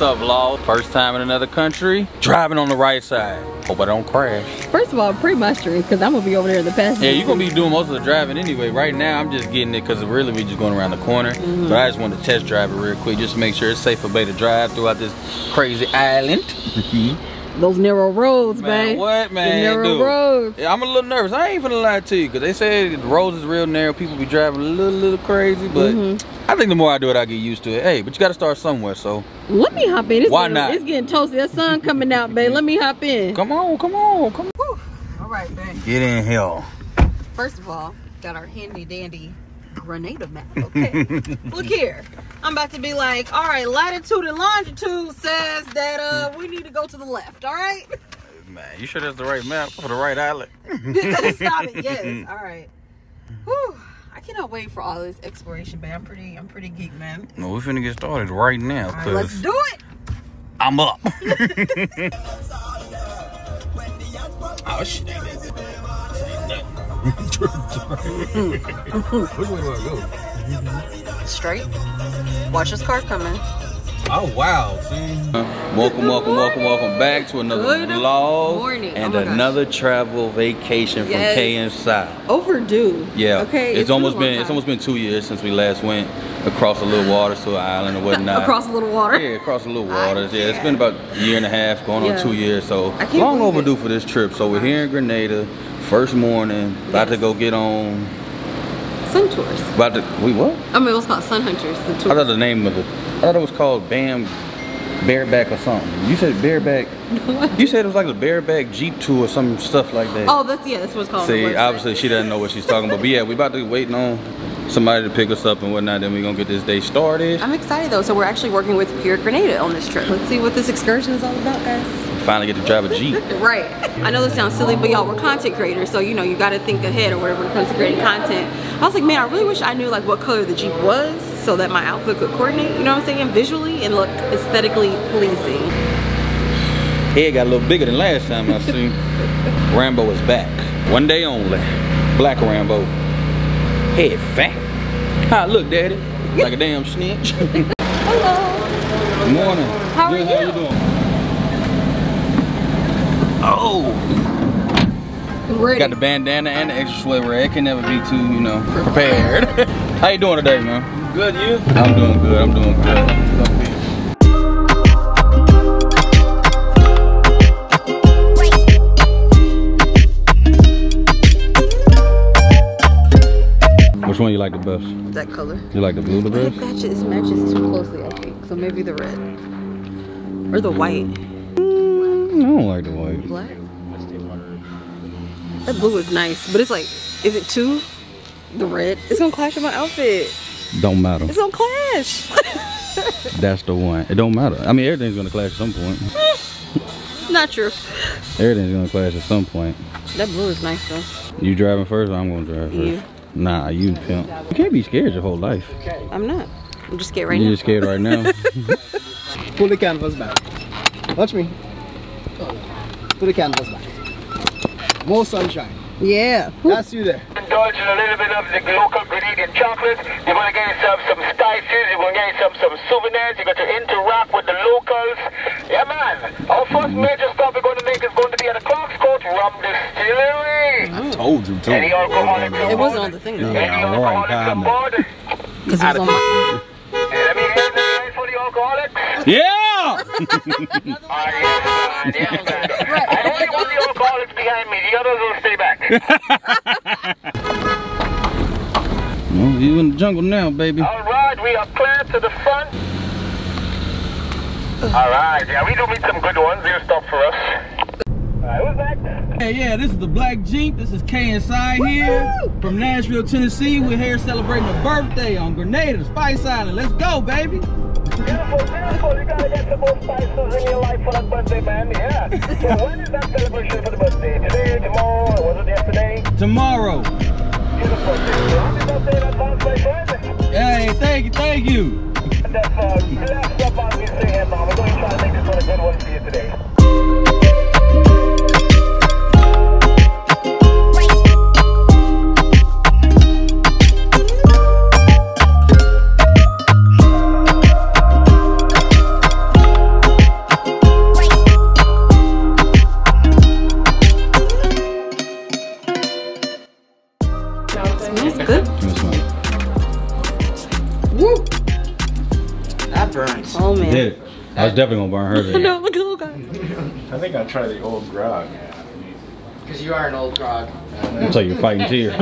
What's up, vlog? First time in another country, driving on the right side. Hope I don't crash. First of all, pre-mustering, because I'm gonna be over there in the passenger. Yeah, you're gonna be doing most of the driving anyway. Right now, I'm just getting it because really we just going around the corner. Mm -hmm. But I just wanted to test drive it real quick just to make sure it's safe for Bay to drive throughout this crazy island. Those narrow roads, man. man. What, man? The narrow Dude. roads. Yeah, I'm a little nervous. I ain't gonna lie to you, because they say the roads is real narrow. People be driving a little, little crazy, but mm -hmm. I think the more I do it, I get used to it. Hey, but you gotta start somewhere, so. Let me hop in. It's Why getting, not? It's getting toasty. That sun coming out, babe. Let me hop in. Come on, come on, come on. All right, babe. Get in here. First of all, got our handy dandy Grenada map, okay? Look here. I'm about to be like, all right, latitude and longitude says that uh we need to go to the left, all right? Man, you sure that's the right map for the right island? Stop it, yes. All right. Whew. I cannot wait for all this exploration, man. I'm pretty, I'm pretty geek, man. No, we're finna get started right now. All right, let's do it. I'm up. oh shit, Which way do I go? Straight. Watch this car coming. Oh wow! See? Welcome, welcome, welcome, welcome back to another Good vlog morning. and oh another travel vacation from yes. Kay and Si. Overdue. Yeah. Okay. It's, it's almost been, been it's almost been two years since we last went across a little water to an island or whatnot. across a little water. Yeah, across a little waters. Yeah, it's been about a year and a half, going yeah. on two years. So long overdue it. for this trip. So we're here in Grenada, first morning, about yes. to go get on. Sun tours. About to wait what? I mean, it was called Sun Hunters. The tour. I thought the name of it. I thought it was called Bam bareback or something. You said bareback. You said it was like a bareback jeep tour or some stuff like that. Oh, that's yeah, that's what it's called. See, obviously she doesn't know what she's talking about. But yeah, we're about to be waiting on somebody to pick us up and whatnot. Then we're gonna get this day started. I'm excited though. So we're actually working with Pure Grenada on this trip. Let's see what this excursion is all about, guys. Finally get to drive a jeep. right. I know this sounds silly, but y'all we're content creators, so you know you got to think ahead or whatever when it comes to creating content. I was like, man, I really wish I knew like what color the jeep was so that my outfit could coordinate. You know what I'm saying? Visually and look aesthetically pleasing. Head got a little bigger than last time I seen. Rambo is back. One day only. Black Rambo. Head fat. How look, daddy? Like a damn snitch. Hello. Good morning. How Good, are How you? you doing? Oh. Ready. Got the bandana and the extra sweat rag. Can never be too, you know, prepared. How you doing today, man? Good, you? I'm doing good. I'm doing good. Which one you like the best? that color. You like the blue the But it best? matches, matches too closely, I think. So maybe the red. Or the white. I don't like the white. Black. That blue is nice, but it's like, is it too? The red? It's gonna clash with my outfit. Don't matter. It's gonna clash. That's the one. It don't matter. I mean, everything's gonna clash at some point. Not true. Everything's gonna clash at some point. That blue is nice though. You driving first or I'm gonna drive first? You. Nah, you pimp. You can't be scared your whole life. I'm not. I'm just scared right You're now. just scared right now. Pull the canvas back. Watch me. Pull the canvas back. More sunshine. Yeah. That's you there. indulge in a little bit of the local Grenadian chocolate. You're going to get yourself some spices. You're going to get yourself some souvenirs. You're going to interact with the locals. Yeah, man. Our first major stop we're going to make is going to be at the Clark's Court Rum Distillery. I told you too. Any alcoholics It wasn't on the thing though. Any Yeah, right, alcoholics calm on board? Because it was on my. Let me hear the noise for the alcoholics. Yeah! I only want the alcoholics behind me. The others will stay back. well, you in the jungle now, baby. All right, we are clear to the front. All right, yeah, we do meet some good ones. They'll stop for us. All right, who's next? Hey, yeah, this is the Black Jeep. This is KSI here from Nashville, Tennessee. We're here celebrating a birthday on Grenada, Spice Island. Let's go, baby. Beautiful, beautiful. You gotta get some more spices in your life for that birthday, man. Yeah. so when is that celebration for the birthday? Today, tomorrow, or was it yesterday? Tomorrow. Beautiful. Happy birthday in advance, my friend. Hey, thank you, thank you. That's uh, blessed up on me saying, man. We're going to try to make this one a good one for you today. I was definitely gonna burn her there. no, look at the little guy. I think I'll try the old grog. Because you are an old grog. So you're fighting tears.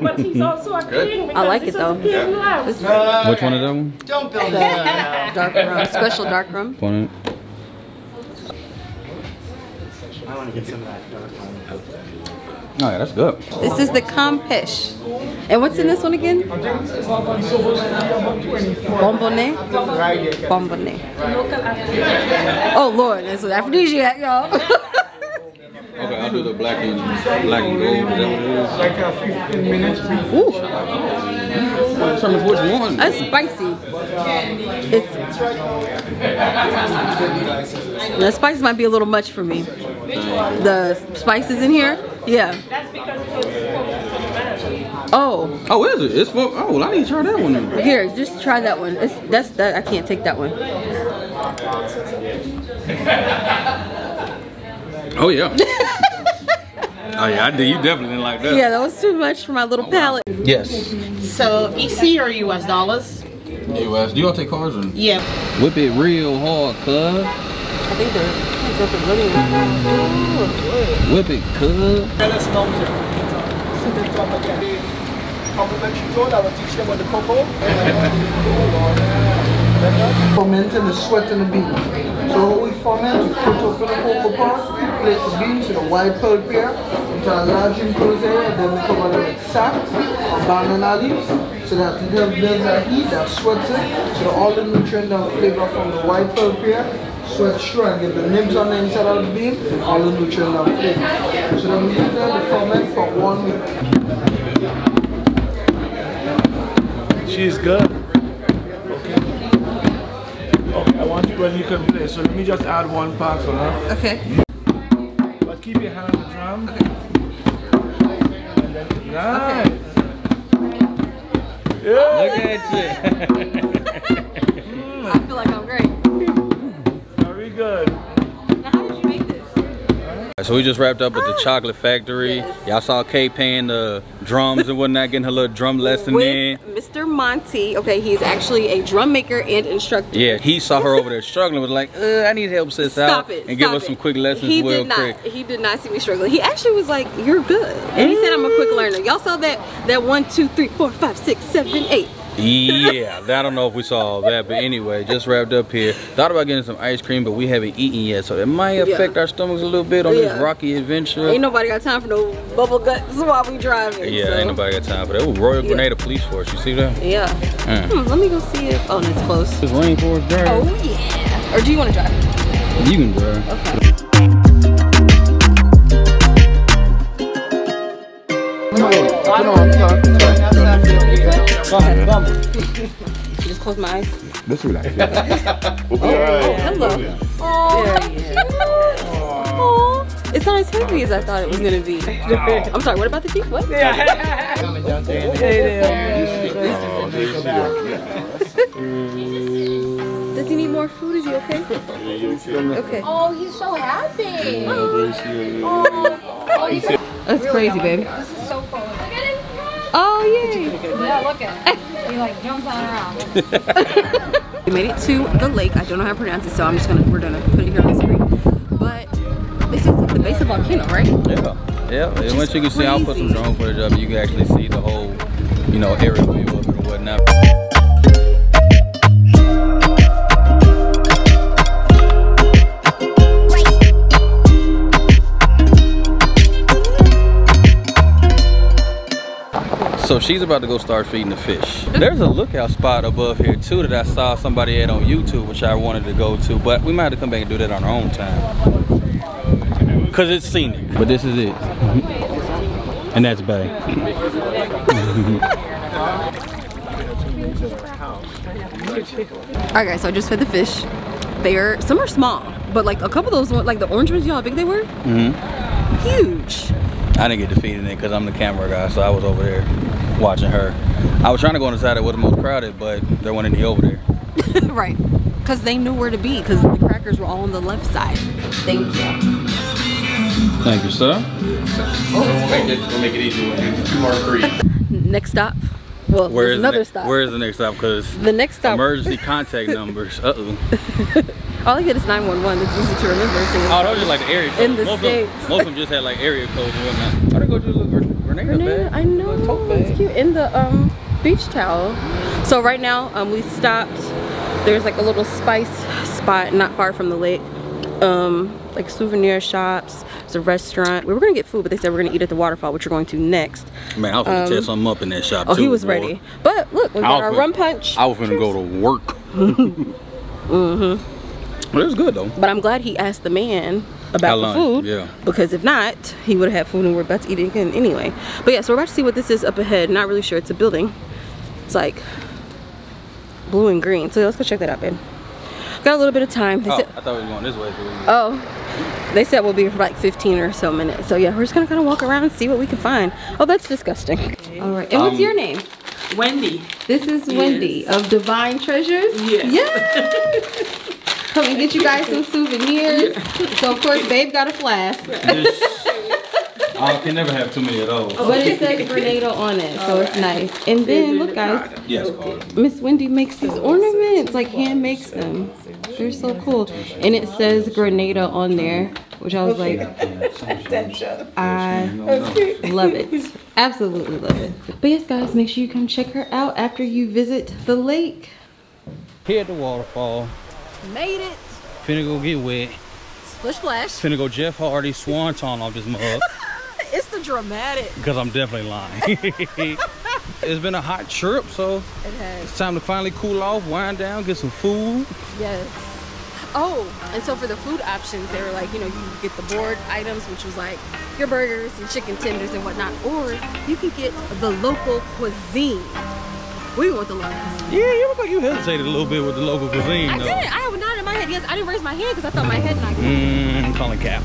But he's also a king. I like it though. This Which one of them? Don't build that. Dark rum, special dark rum. One in- I want to get some of that dark one. Oh yeah, that's good. This is the Campeche. And what's in this one again? Bois bandé? Bonbonnet. Oh Lord, that's an aphrodisiac, y'all. Okay, I'll do the black and black and gold. Is that what it Like a 15 minutes before. Ooh, is? Determine which one. that's spicy. It's the spice might be a little much for me. The spices in here, yeah. That's because it's full of energy. Oh, Oh, is it? It's for. Oh, well, I need to try that one then. here, just try that one. It's, that's that. I can't take that one. Oh yeah. oh yeah, I did. You definitely didn't like that. Yeah, that was too much for my little oh, palate. Yes. So EC or US dollars? U.S. Do y'all take cards or? Yeah. Whip it real hard, cuz. I think they're. I think they're running. Whip it, cuz. Complimentary toad, I will teach them what the cocoa. Fermenting the sweat and the beans. So what we ferment, we put up in the cocoa pot, place the beans with a white pulp here, into a large enclosed area, then we cover them with sacks or banana leaves, so that it helps that heat, that sweats it, eh? so all the nutrient and flavor from the white pulp here sweat through and get the nibs on the inside of the bean, all the nutrient and flavor. So then we leave them to ferment for one week. She's good. Okay. Okay, I want you when you can play. So let me just add one part for her. Okay. But keep your hand on the drum. And then, nice. Yeah. Look at you. I feel like I'm great. Very good. Now, how did you make this? you. So we just wrapped up with the chocolate factory. Yes. Y'all saw Kay paying the drums and whatnot, getting her little drum lesson in. Mr. Monty. Okay, he's actually a drum maker and instructor. Yeah, he saw her over there struggling. Was like, uh, I need help, sis Stop out, it. and give stop us some quick lessons He real did not. quick. He did not see me struggling. He actually was like, "You're good," and he said, "I'm a quick learner." Y'all saw that? That one, two, three, four, five, six, seven, eight. Yeah, I don't know if we saw all that, but anyway, just wrapped up here. Thought about getting some ice cream, but we haven't eaten yet, so it might affect Yeah. our stomachs a little bit on this rocky adventure. Ain't nobody got time for no bubble guts while we driving. yeah, so. ain't nobody got time for that. Ooh, Royal Yeah. Grenada Police Force, you see that? Yeah. Mm. Hmm, let me go see if. Oh, no, it's close. It's Rainforest Drive. Oh yeah. Or do you want to drive? You can drive. Okay. Go ahead, come. Just close my eyes. This is like Oh, hello. Oh, Aw. It's not as heavy as I thought it was gonna be. I'm sorry. What about the teeth? What? Does he need more food? Is he okay? Okay. Oh, he's so happy. That's crazy, baby. This is so cool. Look at him. Oh yay! Yeah, look at him. He like jumps on around. We made it to the lake. I don't know how to pronounce it, so I'm just gonna we're gonna put it here on the screen. But this is like the base of volcano, right? Yeah, yeah. And once you can see, I'll put some drone footage up. You can actually see the whole, you know, aerial view of it and whatnot. So she's about to go start feeding the fish. There's a lookout spot above here too that I saw somebody had on YouTube, which I wanted to go to, but we might have to come back and do that on our own time. Cause it's scenic. But this is it. And that's Bay. All right, guys. So I just fed the fish. They're some are small, but like a couple of those, one- like the orange ones, you know how big they were? hmm Huge. I didn't get defeated in it because I'm the camera guy, so I was over there watching her. I was trying to go on the side that was the most crowded, but there wasn't any over there. right. Because they knew where to be. Because the crackers were all on the left side. Thank you. Thank you, sir. We'll make it, we'll make it easy. We'll do two more free. Next stop. Well, Where there's is another stop. Where is the next stop? Because the next stop. emergency contact numbers. Uh oh. All I get is 911. It's easy to remember. So Oh, those are just like the area codes. In the most States. Of them, most of them just had like area codes and whatnot. Oh, they go to the little Grenada, Grenada, bag. I know. It's cute. In the um beach towel. So right now, um, we stopped. There's like a little spice spot not far from the lake. Um, like souvenir shops. It's a restaurant. We were gonna get food, but they said we're gonna eat at the waterfall, which we're going to next. Man, I was gonna Um, tear something up in that shop Oh, too. he was boy. ready. But look, we got was our finna- rum punch. I was gonna go to work. mm-hmm. But it was good though. But I'm glad he asked the man about the food. Yeah. Because if not, he would have had food and we're about to eat it again anyway. But yeah, so we're about to see what this is up ahead. Not really sure. It's a building. It's like blue and green. So let's go check that out, babe. Got a little bit of time. They Oh, said, I thought we were going this way. oh, they said we'll be here for like 15 or so minutes. So yeah, we're just gonna kind of walk around and see what we can find. Oh, that's disgusting. All right. And what's Um, your name? Wendy. This is Wendy of Divine Treasures. Yes. Yes. Come and get you guys some souvenirs. So of course, Babe got a flask. I can never have too many of those. But it says Grenada on it, so it's nice. And then look guys, Yes, Miss Wendy makes these ornaments, like hand makes them. They're so cool. And it says Grenada on there, which I was like, I love it. Absolutely love it. But yes guys, make sure you come check her out after you visit the lake. Here at the waterfall. Made it. Finna go get wet. Splish splash. Finna go Jeff Hardy swanton off this mug. It's the dramatic. Because I'm definitely lying. it's been a hot trip, so It has. it's time to finally cool off, wind down, get some food. Yes. Oh, and so for the food options, they were like, you know, you get the board items, which was like your burgers and chicken tenders and whatnot, or you can get the local cuisine. We want the local. Yeah, you look like you hesitated a little bit with the local cuisine, I though. did. I have a nod in my head. Yes, I didn't raise my hand because I thought my head not good. Mmm, I'm calling cap.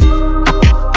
Ah!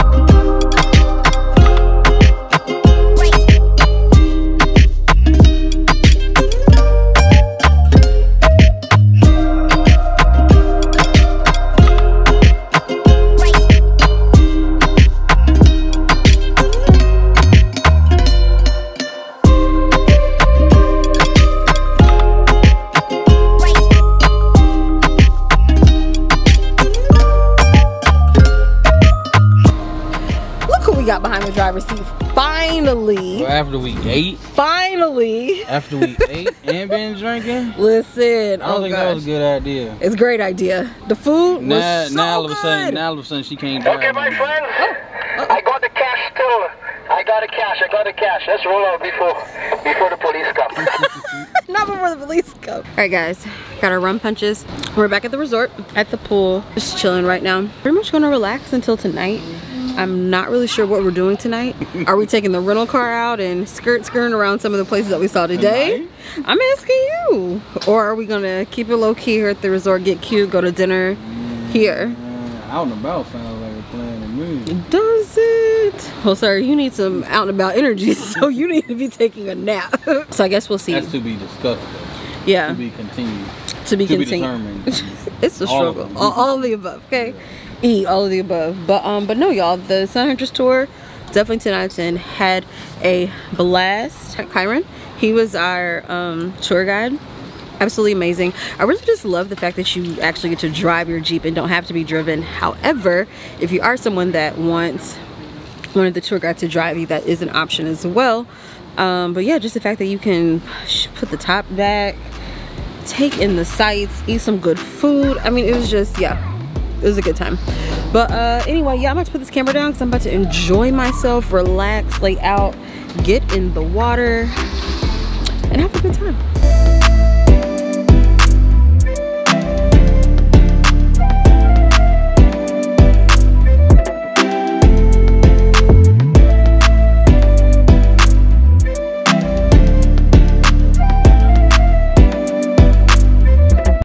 Finally. Well, after we ate, Finally. after we ate and been drinking, Listen. I don't oh think gosh. that was a good idea. It's a great idea. The food Now, was so now all of a good. sudden, now all of a sudden she can't drive. Okay, my anymore. friends. Oh, I got the cash still. I got the cash. I got the cash. Let's roll out before before the police come. Not before the police come. All right, guys, got our rum punches. We're back at the resort, at the pool, just chilling right now. Pretty much gonna relax until tonight. I'm not really sure what we're doing tonight. Are we taking the rental car out and skirt skirting around some of the places that we saw today? I'm asking you. Or are we gonna keep it low key here at the resort, get cute, go to dinner here? Out and about sounds like a plan to me. Does it? Well, sir, you need some out and about energy, so you need to be taking a nap. so I guess we'll see. That's to be discussed. though. Yeah. To be continued. to be to be continued. determined. it's a All struggle. All, all of the above. Okay, eat all of the above. But um, but no, y'all, the Sun Hunters tour definitely ten out of ten. Had a blast. Kyron, he was our um tour guide. Absolutely amazing. I really just love the fact that you actually get to drive your Jeep and don't have to be driven. However, if you are someone that wants one of the tour guides to drive you, that is an option as well. Um, but yeah, just the fact that you can put the top back, take in the sights, eat some good food. I mean, it was just, yeah, it was a good time. But uh, anyway, yeah, I'm about to put this camera down because I'm about to enjoy myself, relax, lay out, get in the water, and have a good time.